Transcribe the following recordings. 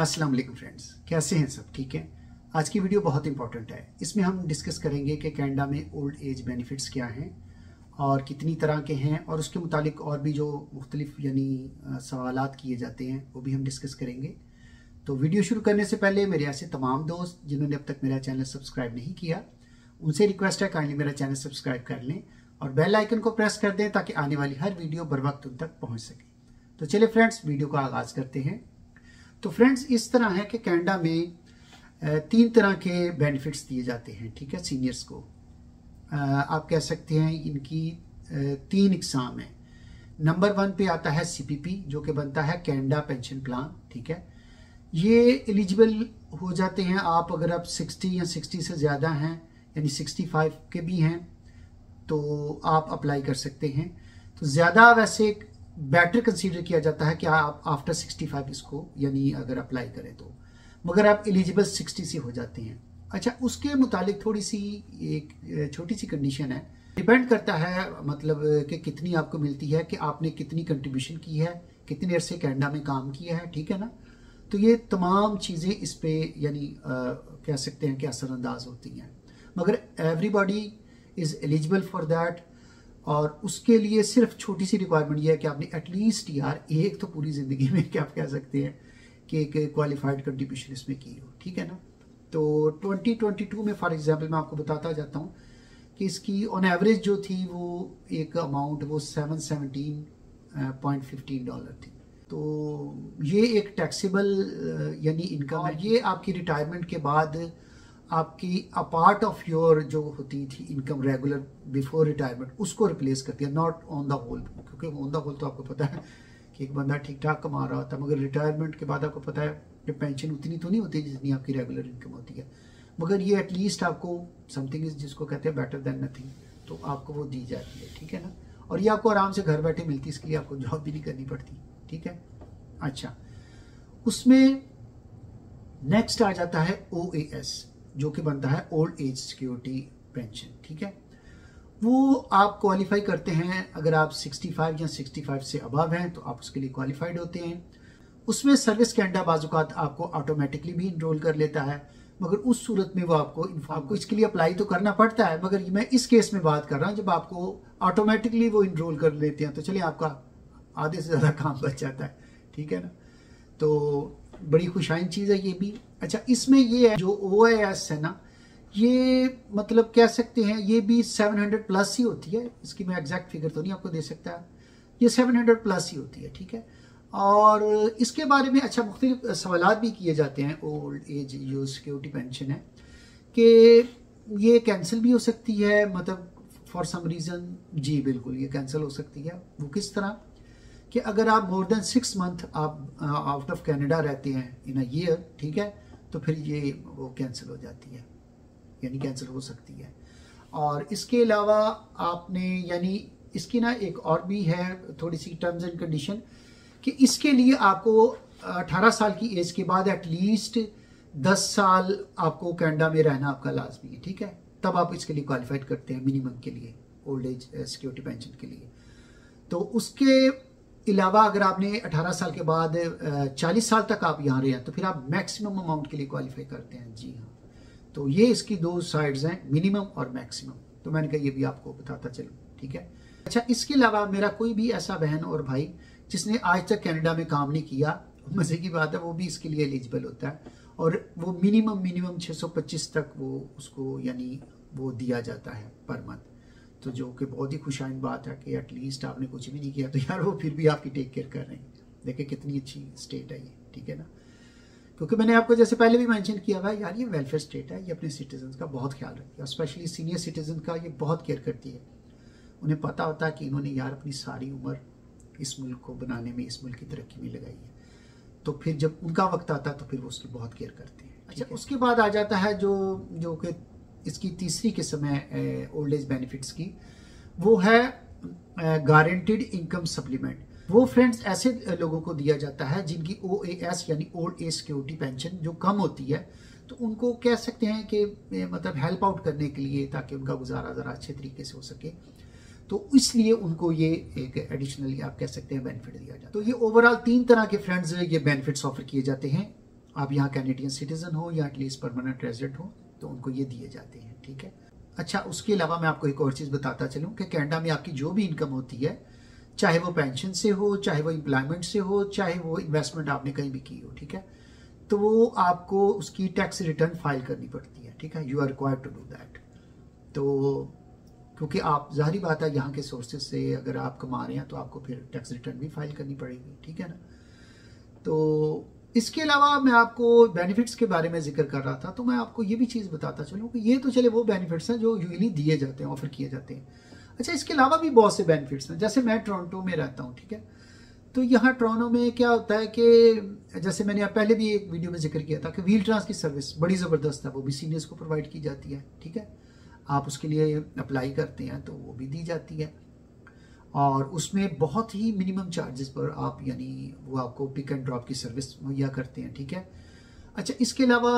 अस्सलाम वालेकुम फ्रेंड्स। कैसे हैं सब? ठीक है? आज की वीडियो बहुत इंपॉर्टेंट है। इसमें हम डिस्कस करेंगे कि कैनेडा में ओल्ड एज बेनिफिट्स क्या हैं और कितनी तरह के हैं और उसके मुतालिक और भी जो मुख्तलिफ़, यानी सवाल किए जाते हैं, वो भी हम डिस्कस करेंगे। तो वीडियो शुरू करने से पहले मेरे ऐसे तमाम दोस्त जिन्होंने अब तक मेरा चैनल सब्सक्राइब नहीं किया, उनसे रिक्वेस्ट है काइंडली मेरा चैनल सब्सक्राइब कर लें और बेल आइकन को प्रेस कर दें ताकि आने वाली हर वीडियो बर वक्त उन तक पहुँच सके। तो चलिए फ्रेंड्स, वीडियो का आगाज़ करते हैं। तो फ्रेंड्स इस तरह है कि कैनेडा में तीन तरह के बेनिफिट्स दिए जाते हैं, ठीक है सीनियर्स को। आप कह सकते हैं इनकी तीन इकसाम है। नंबर वन पे आता है सीपीपी जो कि बनता है कैनेडा पेंशन प्लान ठीक है। ये एलिजिबल हो जाते हैं आप अगर आप 60 या 60 से ज़्यादा हैं, यानी 65 के भी हैं तो आप अप्लाई कर सकते हैं। तो ज़्यादा वैसे बेटर कंसीडर किया जाता है कि आप आफ्टर 65 इसको, यानी अगर अप्लाई करें तो। मगर आप एलिजिबल 60 से हो जाते हैं। अच्छा उसके मुतालिक थोड़ी सी एक छोटी सी कंडीशन है। डिपेंड करता है मतलब कि कितनी आपको मिलती है, कि आपने कितनी कंट्रीब्यूशन की है, कितने अरसे कैनेडा में काम किया है, ठीक है ना? तो ये तमाम चीज़ें इस पर यानी कह सकते हैं कि असरअंदाज होती हैं। मगर everybody is eligible for that और उसके लिए सिर्फ़ छोटी सी रिक्वायरमेंट ये है कि आपने एटलीस्ट यार एक तो पूरी ज़िंदगी में क्या आप कह सकते हैं कि एक क्वालिफाइड कंट्रीब्यूशन इसमें की हो ठीक है ना? तो 2022 में फॉर एग्जांपल मैं आपको बताता जाता हूँ कि इसकी ऑन एवरेज जो थी वो एक अमाउंट वो seven seventeen point fifteen dollar थी। तो ये एक टैक्सेबल यानी इनकम है। ये आपकी रिटायरमेंट के बाद आपकी अ पार्ट ऑफ़ योर जो होती थी इनकम रेगुलर बिफोर रिटायरमेंट उसको रिप्लेस कर दिया नॉट ऑन द होल क्योंकि ऑन द होल तो आपको पता है कि एक बंदा ठीक ठाक कमा रहा होता है मगर रिटायरमेंट के बाद आपको पता है कि पेंशन उतनी तो नहीं होती जितनी आपकी रेगुलर इनकम होती है। मगर ये एटलीस्ट आपको समथिंग इज़ जिसको कहते हैं बेटर देन नथिंग तो आपको वो दी जाती है, ठीक है ना? और ये आपको आराम से घर बैठे मिलती है इसके लिए आपको जॉब भी नहीं करनी पड़ती, ठीक है? अच्छा उसमें नेक्स्ट आ जाता है ओ ए एस जो कि बनता है ओल्ड एज सिक्योरिटी पेंशन, ठीक है? वो आप क्वालिफाई करते हैं, अगर आप 65 या 65 से अबव हैं तो आप उसके लिए क्वालिफाइड होते हैं। उसमें सर्विस कैंडा बाजुकात आपको ऑटोमेटिकली भी इनरोल कर लेता है, मगर उस सूरत में वो आपको आपको इसके लिए अप्लाई तो करना पड़ता है, मगर मैं इस केस में बात कर रहा हूँ, जब आपको ऑटोमेटिकली वो इनरोल कर लेते हैं तो चलिए आपका आधे से ज़्यादा काम बच जाता है, ठीक है ना? तो बड़ी खुशाइन चीज़ है ये भी। अच्छा इसमें ये है, जो ओ है ना, ये मतलब कह सकते हैं, ये भी 700 प्लस ही होती है। इसकी मैं एग्जैक्ट फिगर तो नहीं आपको दे सकता। ये 700 प्लस ही होती है, ठीक है? और इसके बारे में अच्छा मुख्तलिफ़ सवाल भी किए जाते हैं ओल्ड एज जो सिक्योरिटी पेंशन है, कि ये कैंसिल भी हो सकती है मतलब फॉर सम रीज़न जी, बिल्कुल, ये कैंसिल हो सकती है। वो किस तरह? कि अगर आप मोर देन सिक्स मंथ आप आउट ऑफ़ कैनेडा रहते हैं इन अ ईयर ठीक है तो फिर ये वो कैंसिल हो जाती है, यानी कैंसिल हो सकती है। और इसके अलावा आपने, यानी इसकी ना एक और भी है थोड़ी सी टर्म्स एंड कंडीशन कि इसके लिए आपको 18 साल की एज के बाद एटलीस्ट 10 साल आपको कनाडा में रहना आपका लाजमी है, ठीक है? तब आप इसके लिए क्वालिफाइड करते हैं मिनिमम के लिए ओल्ड एज सिक्योरिटी पेंशन के लिए। तो उसके अलावा अगर आपने 18 साल के बाद 40 साल तक आप यहाँ रहे हैं तो फिर आप मैक्सिमम अमाउंट के लिए क्वालिफाई करते हैं। जी हाँ। तो ये इसकी दो साइड्स हैं मिनिमम और मैक्सिमम तो मैंने कहा ये भी आपको बताता चलो, ठीक है? अच्छा इसके अलावा मेरा कोई भी ऐसा बहन और भाई जिसने आज तक कनाडा में काम नहीं किया, मज़े की बात है, वो भी इसके लिए एलिजिबल होता है और वो मिनिमम मिनिमम 625 तक वो उसको यानी वो दिया जाता है पर मंथ तो जो कि बहुत ही खुशाइन बात है कि एटलीस्ट आपने कुछ भी नहीं किया तो यार वो फिर भी आपकी टेक केयर कर रहे हैं। देखिए कितनी अच्छी स्टेट है ये ठीक है ना? क्योंकि मैंने आपको जैसे पहले भी मेंशन किया हुआ यार ये वेलफेयर स्टेट है ये अपने सिटीजन का बहुत ख्याल रखती है स्पेशली सीनियर सिटीजन का ये बहुत केयर करती है। उन्हें पता होता है कि इन्होंने यार अपनी सारी उम्र इस मुल्क को बनाने में इस मुल्क की तरक्की में लगाई है। तो फिर जब उनका वक्त आता है तो फिर वो उसकी बहुत केयर करते हैं। अच्छा उसके बाद आ जाता है जो जो कि इसकी तीसरी किस्म है ओल्ड एज बेनिफिट्स की। वो है गारंटेड इनकम सप्लीमेंट वो फ्रेंड्स ऐसे लोगों को दिया जाता है जिनकी ओ ए एस यानी ओल्ड एज सिक्योरिटी पेंशन जो कम होती है तो उनको कह सकते हैं कि मतलब हेल्प आउट करने के लिए ताकि उनका गुजारा ज़रा अच्छे तरीके से हो सके। तो इसलिए उनको ये एक एडिशनली आप कह सकते हैं बेनिफिट दिया जाता है। तो ये ओवरऑल तीन तरह के फ्रेंड्स ये बेनिफिट्स ऑफ़र किए जाते हैं। आप यहाँ कैनेडियन सिटीजन हो या एटलीस्ट परमानेंट रेजिडेंट हो। तो उनको ये दिए जाते हैं, ठीक है? अच्छा उसके अलावा मैं आपको एक और चीज़ बताता चलूँ कि कैनेडा में आपकी जो भी इनकम होती है, चाहे वो पेंशन से हो, चाहे वो एम्प्लॉयमेंट से हो, चाहे वो इन्वेस्टमेंट आपने कहीं भी की हो, ठीक है? तो वो आपको उसकी टैक्स रिटर्न फ़ाइल करनी पड़ती है, ठीक है? You are required to do that तो क्योंकि आप, जाहरी बात है, यहाँ के सोर्सेज से अगर आप कमा रहे हैं तो आपको फिर टैक्स रिटर्न भी फ़ाइल करनी पड़ेगी, ठीक है ना? तो इसके अलावा मैं आपको बेनिफिट्स के बारे में ज़िक्र कर रहा था तो मैं आपको ये भी चीज़ बताता चलूँ कि ये तो चले वो बेनिफिट्स हैं जो यूजली दिए जाते हैं ऑफ़र किए जाते हैं। अच्छा इसके अलावा भी बहुत से बेनिफिट्स हैं, जैसे मैं टोरंटो में रहता हूँ, ठीक है? तो यहाँ टोरंटो में क्या होता है कि जैसे मैंने आप पहले भी एक वीडियो में ज़िक्र किया था कि व्हील ट्रांस की सर्विस बड़ी ज़बरदस्त है, वो भी सीनियर्स को प्रोवाइड की जाती है, ठीक है? आप उसके लिए अप्लाई करते हैं तो वो भी दी जाती है। और उसमें बहुत ही मिनिमम चार्जेस पर आप, यानी वो आपको पिक एंड ड्रॉप की सर्विस मुहैया करते हैं, ठीक है? अच्छा इसके अलावा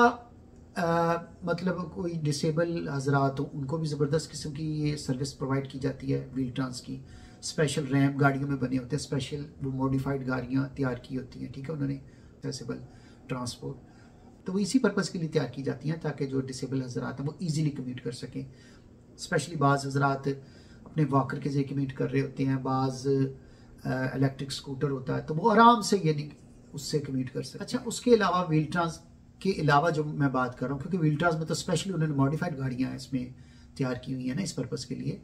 मतलब कोई डिसेबल हजरात हो, उनको भी ज़बरदस्त किस्म की ये सर्विस प्रोवाइड की जाती है व्हील ट्रांस की। स्पेशल रैम गाड़ियों में बने होते हैं स्पेशल वो मॉडिफाइड गाड़ियाँ तैयार की होती हैं, ठीक है? उन्होंने एक्सेसिबल ट्रांसपोर्ट तो वो इसी पर्पज़ के लिए तैयार की जाती हैं, ताकि जो डिसेबल हजरात हैं, वो ईजिली कम्यूट कर सकें। स्पेशली बाज़ हजरात अपने वॉकर के ज़रिए कम्यूट कर रहे होते हैं, बाज़ इलेक्ट्रिक स्कूटर होता है तो वो आराम से यानी उससे कम्यूट कर सकते अच्छा उसके अलावा व्हील ट्रांस के अलावा जो मैं बात कर रहा हूँ, क्योंकि व्हील ट्रांस में तो स्पेशली उन्होंने मॉडिफाइड गाड़ियाँ इसमें तैयार की हुई हैं ना, इस पर्पज़ के लिए।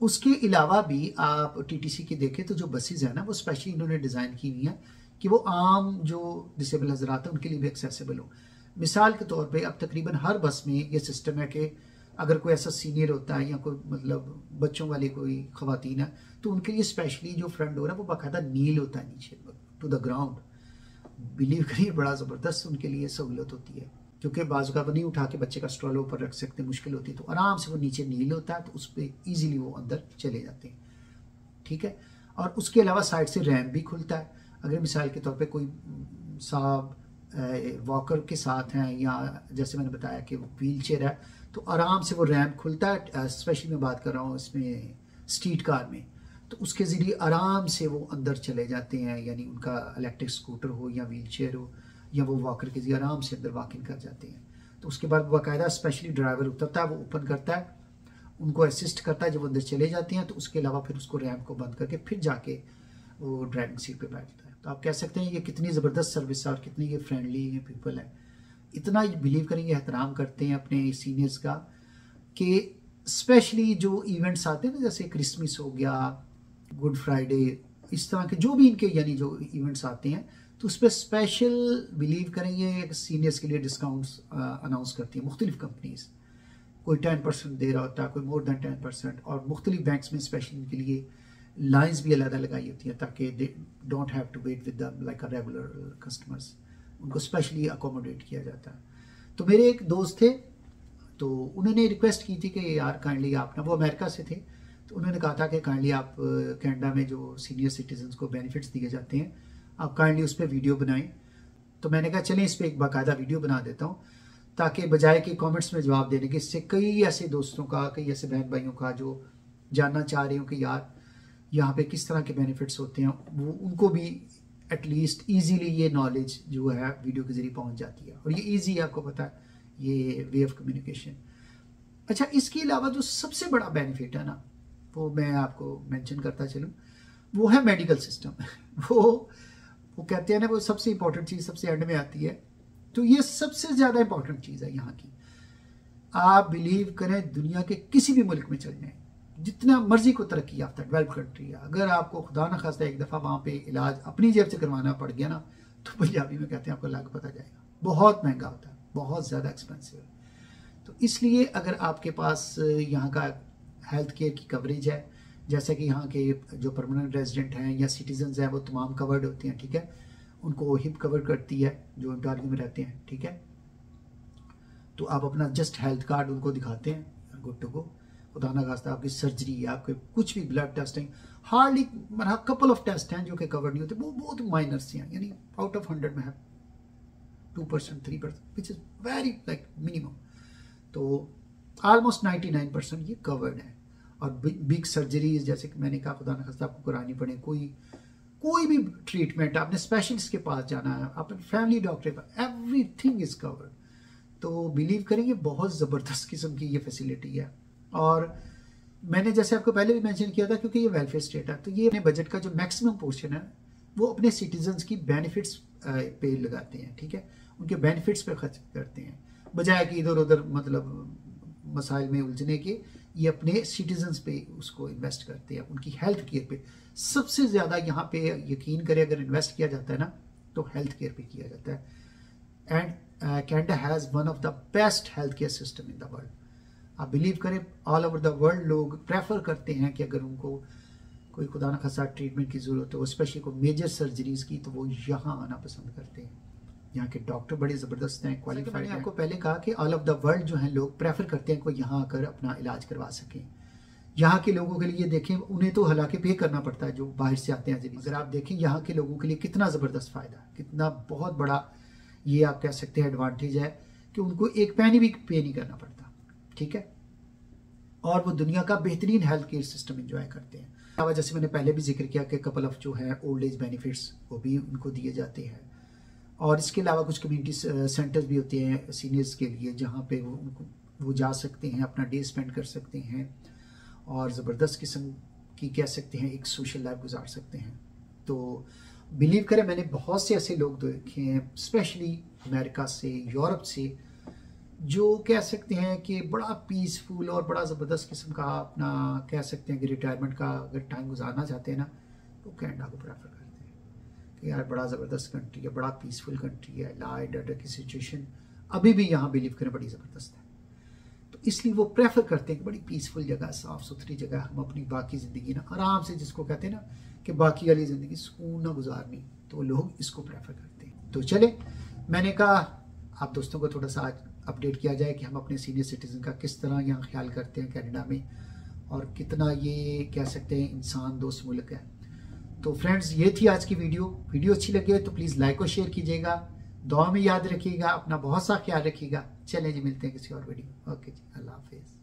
उसके अलावा भी आप टीटीसी की देखें तो जो बसेज हैं ना, वो स्पेशली इन्होंने डिज़ाइन की हुई हैं कि वो आम जो डिसेबल हजरात हैं, उनके लिए भी एक्सेसिबल हो। मिसाल के तौर पे अब तकरीबन हर बस में ये सिस्टम है कि अगर कोई ऐसा सीनियर होता है या कोई मतलब बच्चों वाली कोई खातन है तो उनके लिए स्पेशली जो फ्रंट डोर है, वो बाकायदा नील होता है नीचे टू द ग्राउंड बिलीव करिए, बड़ा ज़बरदस्त उनके लिए सहूलत होती है। क्योंकि बाजू का नहीं उठा के बच्चे का स्ट्रॉल ऊपर रख सकते, मुश्किल होती है। तो आराम से वो नीचे नील होता है तो उस पर ईजिली वो अंदर चले जाते हैं। ठीक है? और उसके अलावा साइड से रैम भी खुलता है। अगर मिसाल के तौर पे कोई, साहब वॉकर के साथ हैं या जैसे मैंने बताया कि व्हील चेयर है तो आराम से वो रैम्प खुलता है स्पेशली मैं बात कर रहा हूँ इसमें स्ट्रीट कार में। तो उसके ज़रिए आराम से वो अंदर चले जाते हैं, यानी उनका इलेक्ट्रिक स्कूटर हो या व्हील चेयर हो, या वो वॉकर के ज़रिए आराम से अंदर वॉकिंग कर जाते हैं। तो उसके बाद बाकायदा स्पेशली ड्राइवर उतरता है, वो ओपन करता है, उनको असिस्ट करता है जब अंदर चले जाते हैं तो उसके अलावा फिर उसको रैम्प को बंद करके फिर जाके वो ड्राइविंग सीट पे बैठता है। तो आप कह सकते हैं ये कितनी ज़बरदस्त सर्विस है और कितनी ये फ्रेंडली ये पीपल है। इतना बिलीव करेंगे, एहतराम करते हैं अपने सीनियर्स का कि स्पेशली जो इवेंट्स आते हैं ना, जैसे क्रिसमस हो गया गुड फ्राइडे इस तरह के जो भी इनके, यानी जो इवेंट्स आते हैं तो उस पर स्पेशल बिलीव करेंगे सीनियर्स के लिए डिस्काउंट्स अनाउंस करती हैं मुख्तलिफ़ कंपनीज़ कोई टेन परसेंट दे रहा होता है, कोई मोर देन टेन परसेंट और मुख्तलिफ़ बैंक्स में स्पेशल इनके लिए लाइन्स भी अलग लगाई होती हैं ताकि they don't have to wait with like a regular customers उनको स्पेशली अकोमोडेट किया जाता। है तो मेरे एक दोस्त थे तो उन्होंने रिक्वेस्ट की थी कि यार काइंडली आप ना, वो अमेरिका से थे तो उन्होंने कहा था कि काइंडली आप कैनेडा में जो सीनियर सिटीजन को बेनिफिट्स दिए जाते हैं, आप काइंडली उस पर वीडियो बनाएँ। तो मैंने कहा, चलें, इस पर एक बाकायदा वीडियो बना देता हूँ, ताकि बजाय कि कमेंट्स में जवाब देने के, इससे कई ऐसे दोस्तों का, कई ऐसे बहन भाइयों का जो जानना चाह रहे हो कि यार, यहाँ पे किस तरह के बेनिफिट्स होते हैं, वो, उनको भी एटलीस्ट ईजीली ये नॉलेज जो है वीडियो के ज़रिए पहुँच जाती है। और ये ईजी है, आपको पता है, ये वे ऑफ़ कम्युनिकेशन अच्छा इसके अलावा जो सबसे बड़ा बेनिफिट है ना, वो मैं आपको मेंशन करता चलूँ, वो है मेडिकल सिस्टम वो वो कहते हैं ना, वो सबसे इंपॉर्टेंट चीज़ सबसे एंड में आती है। तो ये सबसे ज़्यादा इंपॉर्टेंट चीज़ है यहाँ की। आप बिलीव करें दुनिया के किसी भी मुल्क में चल जाए जितना मर्ज़ी को तरक्की याफ्ता डेवलप कंट्री है। अगर आपको खुदा न खास्ता एक दफ़ा वहाँ पे इलाज अपनी जेब से करवाना पड़ गया ना तो पंजाबी में कहते हैं आपको लाख पता जाएगा। बहुत महँगा होता है, बहुत ज़्यादा एक्सपेंसिव है तो इसलिए अगर आपके पास यहाँ का हेल्थ केयर की कवरेज है, जैसे कि यहाँ के जो परमानेंट रेजिडेंट हैं या सिटीजन हैं, वो तमाम कवर्ड होते हैं, ठीक है? उनको हिप कवर करती है, जो इंटारियो में रहते हैं, ठीक है? तो आप अपना जस्ट हेल्थ कार्ड उनको दिखाते हैं गुड टू गो खुदा ना खास्ता, आपकी सर्जरी आपके कुछ भी ब्लड टेस्टिंग हार्डली मतलब कपल ऑफ़ टेस्ट हैं जो कि कवर नहीं होते। वो बहुत माइनर से हैं, यानी आउट ऑफ़ हंड्रेड में है। Two percent three percent which is very like minimum तो ऑलमोस्ट नाइन्टी नाइन परसेंट ये कवर्ड है। और बिग सर्जरीज जैसे कि मैंने कहा, खुदा खास्ता, आपको करानी पड़े। कोई कोई भी ट्रीटमेंट आपने स्पेशलिस्ट के पास जाना है अपने फैमिली डॉक्टर का एवरी थिंग इज़ कवर्ड तो बिलीव करेंगे, बहुत ज़बरदस्त किस्म की ये फैसिलिटी है। और मैंने जैसे आपको पहले भी मेंशन किया था क्योंकि ये वेलफेयर स्टेट है तो ये अपने बजट का जो मैक्सिमम पोर्शन है, वो अपने सिटीजन्स की बेनिफिट्स पे लगाते हैं, ठीक है? उनके बेनिफिट्स पे खर्च करते हैं। बजाय कि इधर उधर मतलब मसाइल में उलझने के, ये अपने सिटीजन्स पे उसको इन्वेस्ट करते हैं, उनकी हेल्थ केयर पे। सबसे ज़्यादा यहाँ पे यकीन करें, अगर इन्वेस्ट किया जाता है ना तो हेल्थ केयर पे किया जाता है। And Canada has one of the best health care system in the world आप बिलीव करें ऑल ओवर द वर्ल्ड लोग प्रेफर करते हैं कि अगर उनको कोई खुदा न खासा ट्रीटमेंट की ज़रूरत हो स्पेशली कोई मेजर सर्जरीज की तो वो यहाँ आना पसंद करते हैं। यहाँ के डॉक्टर बड़े ज़बरदस्त हैं क्वालिफाइड मैंने आपको पहले कहा कि ऑल ऑफ़ द वर्ल्ड जो हैं लोग प्रेफर करते हैं कोई यहाँ आकर अपना इलाज करवा सकें। यहाँ के लोगों के लिए देखें उन्हें तो हालाँकि पे करना पड़ता है जो बाहर से आते हैं अगर आप देखें यहाँ के लोगों के लिए कितना ज़बरदस्त फ़ायदा कितना बहुत बड़ा ये आप कह सकते हैं एडवांटेज है कि उनको एक पैनी भी पे नहीं करना पड़ता। ठीक है? और वो दुनिया का बेहतरीन हेल्थ केयर सिस्टम इंजॉय करते हैं। अलावा जैसे मैंने पहले भी ज़िक्र किया कि कपल ऑफ़ जो है ओल्ड एज बेनिफिट्स वो भी उनको दिए जाते हैं। और इसके अलावा कुछ कम्युनिटी सेंटर्स भी होते हैं सीनियर्स के लिए, जहाँ पे वो, उनको, वो जा सकते हैं, अपना डे स्पेंड कर सकते हैं और ज़बरदस्त किस्म की कह सकते हैं, एक सोशल लाइफ गुजार सकते हैं। तो बिलीव करें, मैंने बहुत से ऐसे लोग देखे हैं स्पेशली अमेरिका से, यूरोप से जो कह सकते हैं कि बड़ा पीसफुल और बड़ा ज़बरदस्त किस्म का अपना कह सकते हैं कि रिटायरमेंट का अगर टाइम गुजारना चाहते हैं ना तो कैनेडा को प्रेफर करते हैं। कि यार बड़ा ज़बरदस्त कंट्री है, बड़ा पीसफुल कंट्री है, ला डर की सिचुएशन अभी भी यहाँ बिलीव करें बड़ी ज़बरदस्त है। तो इसलिए वो प्रेफर करते हैं कि बड़ी पीसफुल जगह साफ़ सुथरी जगह हम अपनी बाकी ज़िंदगी ना आराम से जिसको कहते हैं ना कि बाकी वाली ज़िंदगी सुकून ना गुजारनी तो लोग इसको प्रेफर करते हैं। तो चले, मैंने कहा, आप दोस्तों को थोड़ा सा आज अपडेट किया जाए कि हम अपने सीनियर सिटीज़न का किस तरह यहाँ ख्याल करते हैं कैनेडा में और कितना ये कह सकते हैं इंसान दोस्त मुल्क है। तो फ्रेंड्स ये थी आज की वीडियो वीडियो अच्छी लगी हो तो प्लीज़ लाइक और शेयर कीजिएगा। दुआ में याद रखिएगा, अपना बहुत सा ख्याल रखिएगा। चलें जी, मिलते हैं किसी और वीडियो ओके जी, अल्लाह हाफिज़।